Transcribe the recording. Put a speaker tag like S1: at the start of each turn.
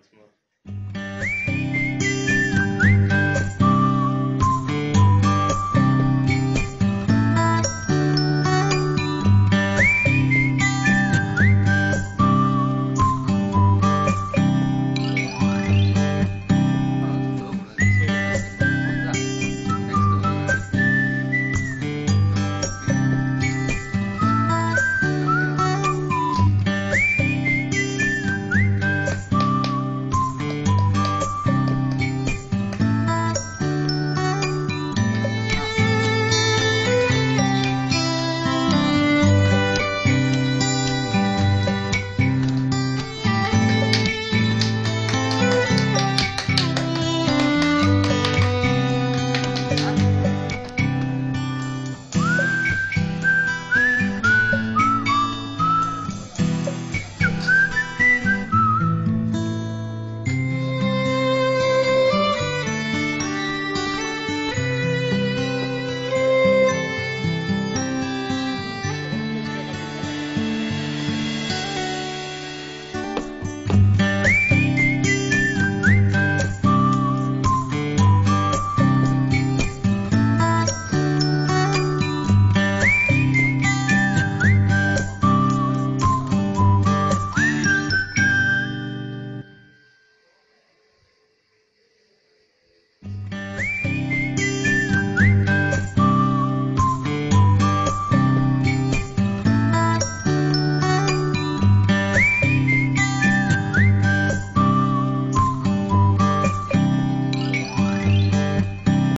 S1: once more.